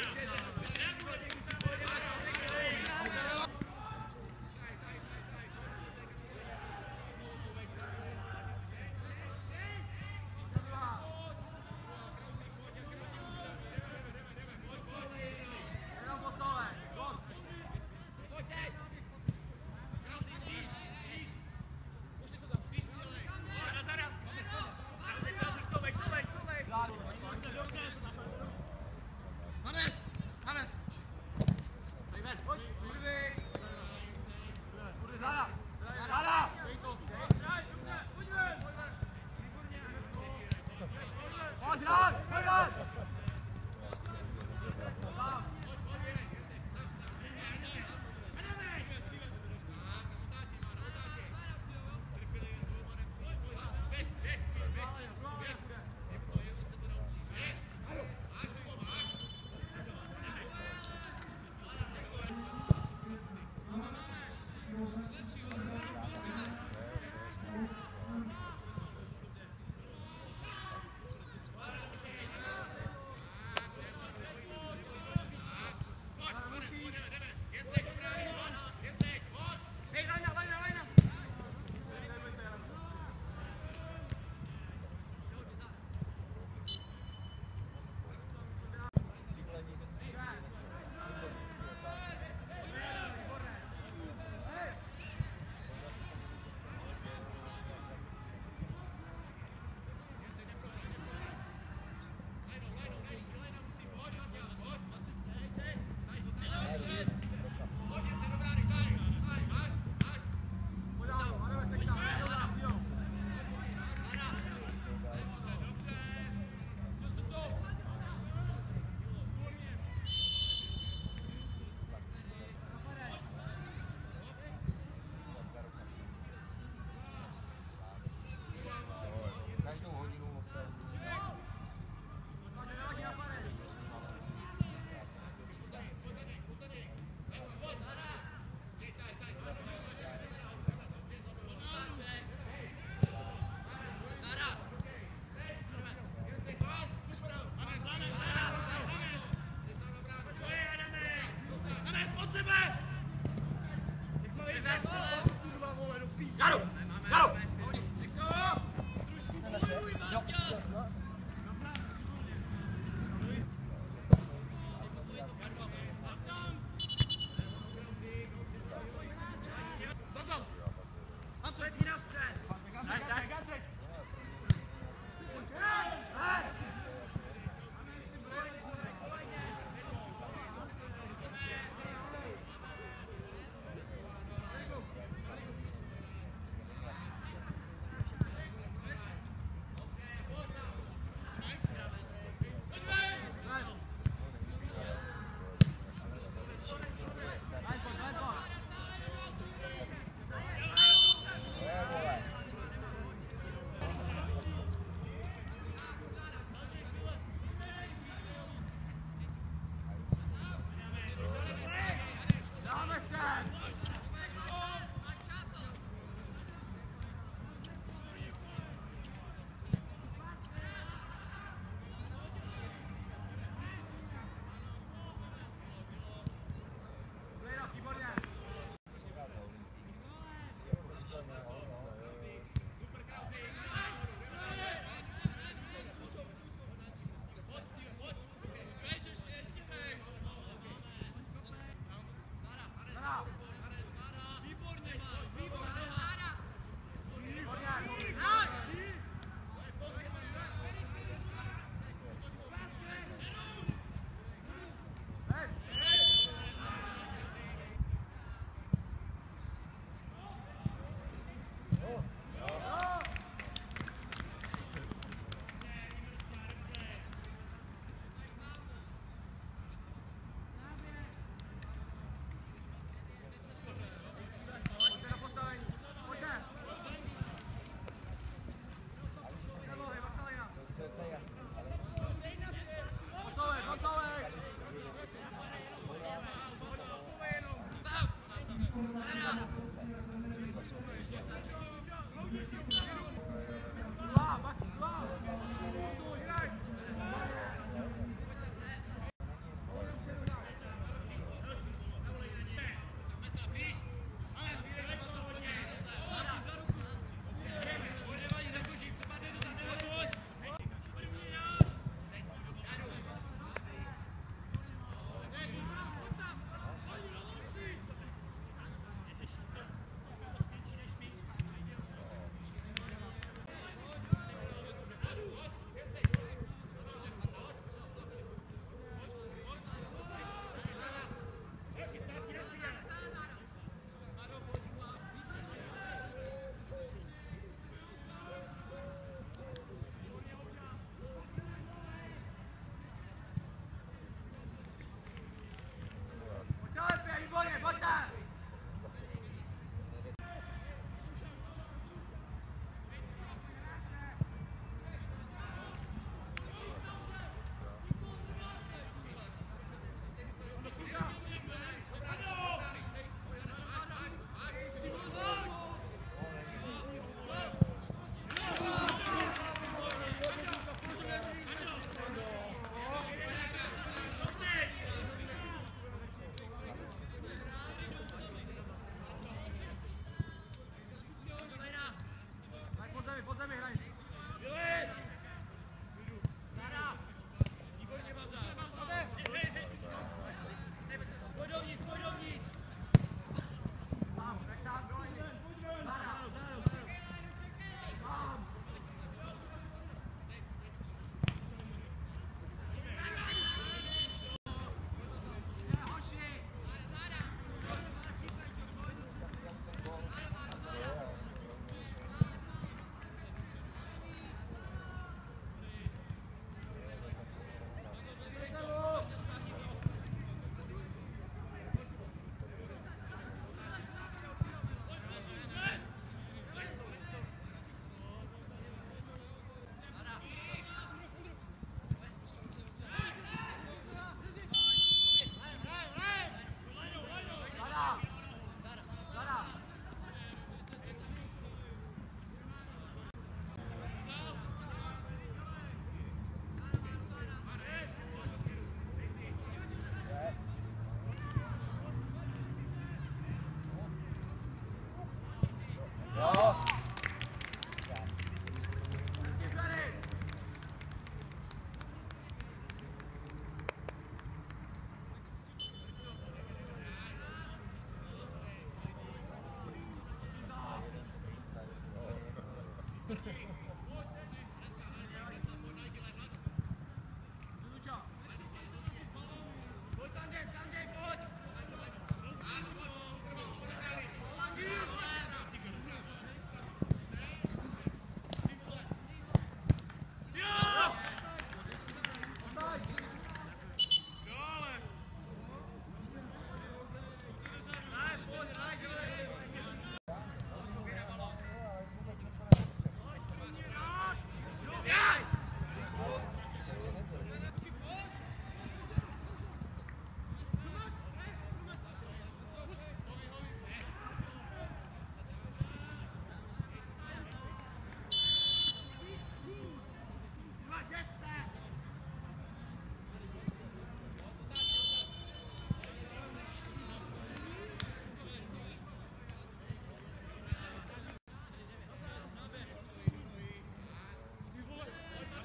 Yeah.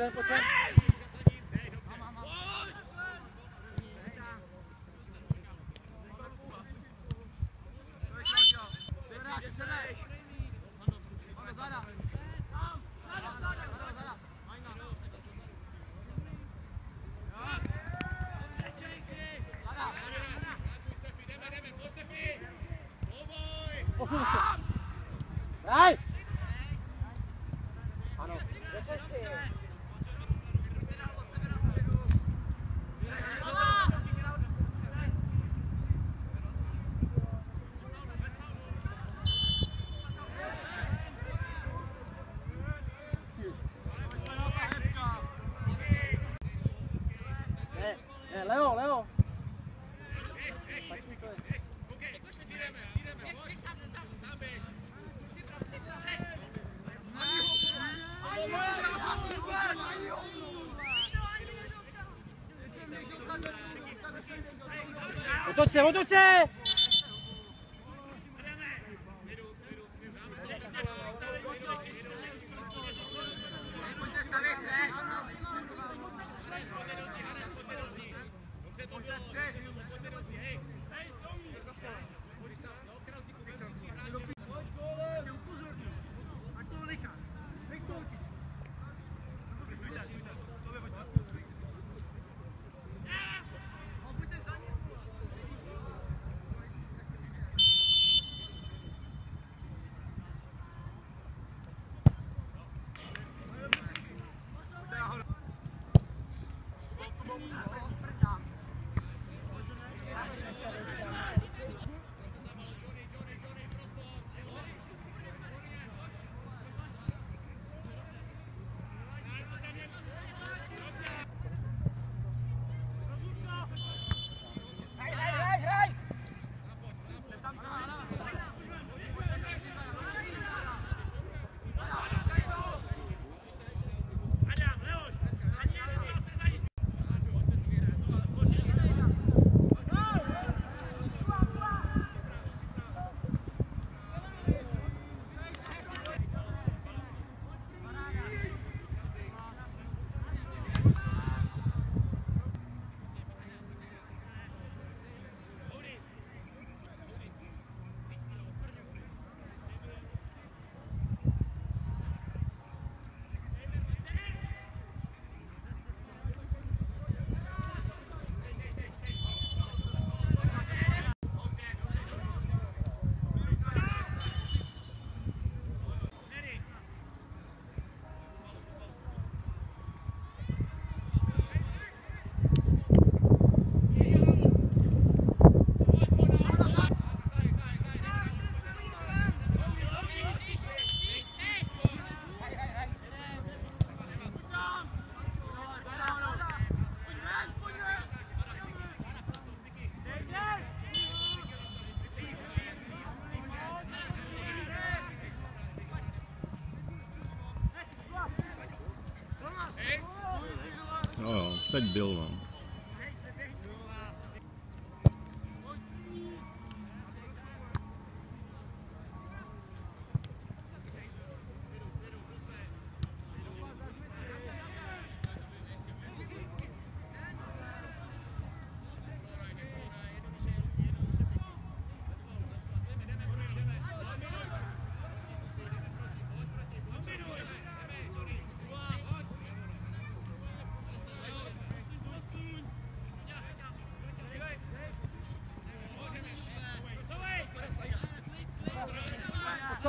撑，不撑。什么东西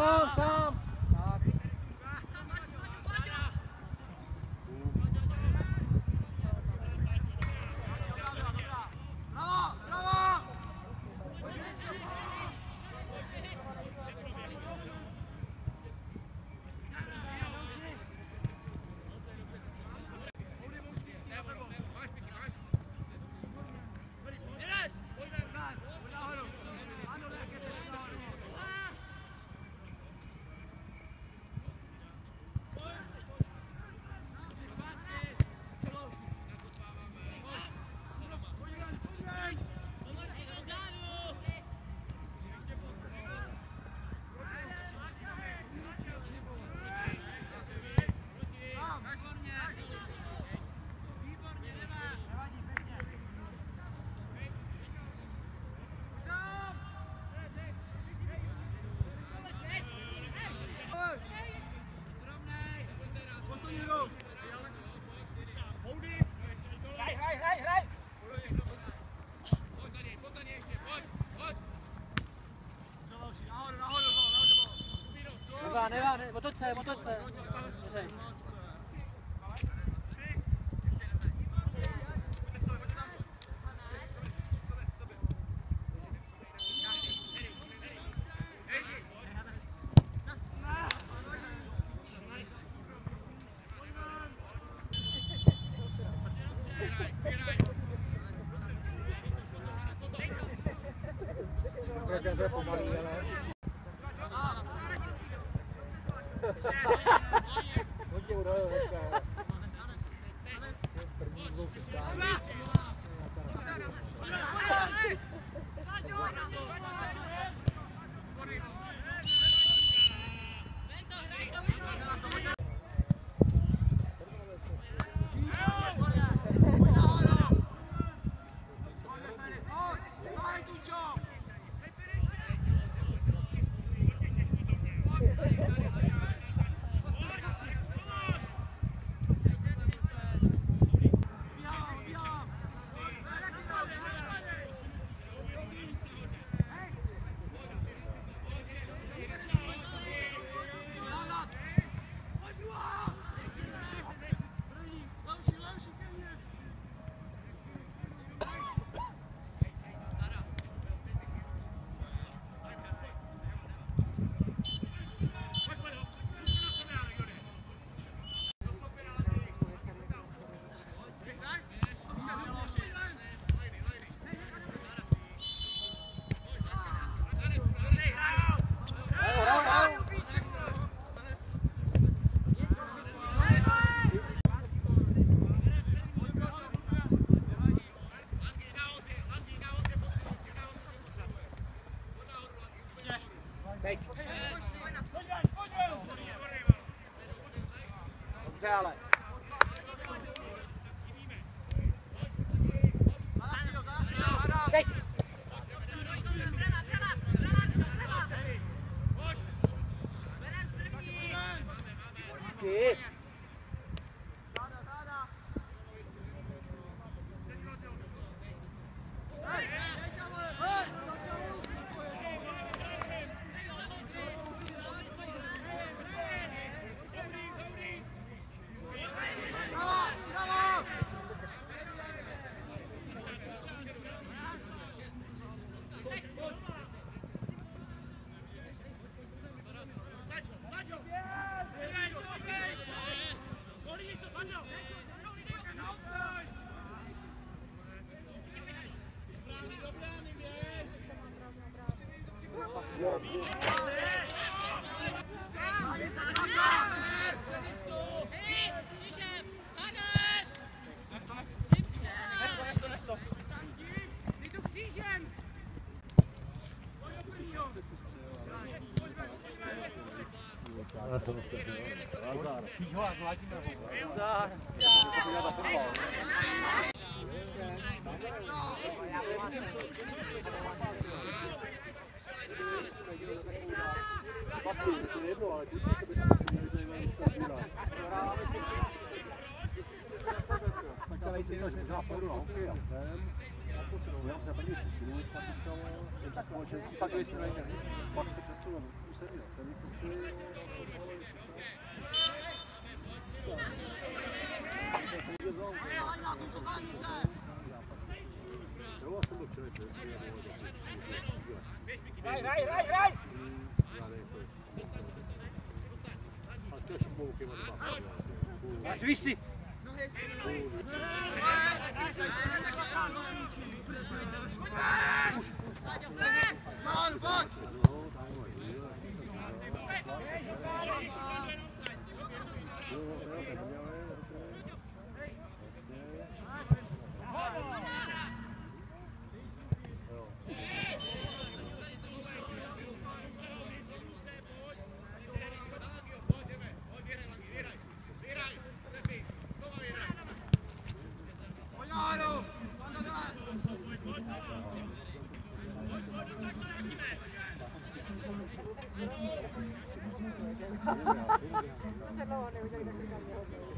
Song, song. Отут це, отут це. เค Pak se přesunul, už se mi, tady se si... Raj, raj, raj, raj! Žviš si! Malo bok! Hvala Hello, everybody.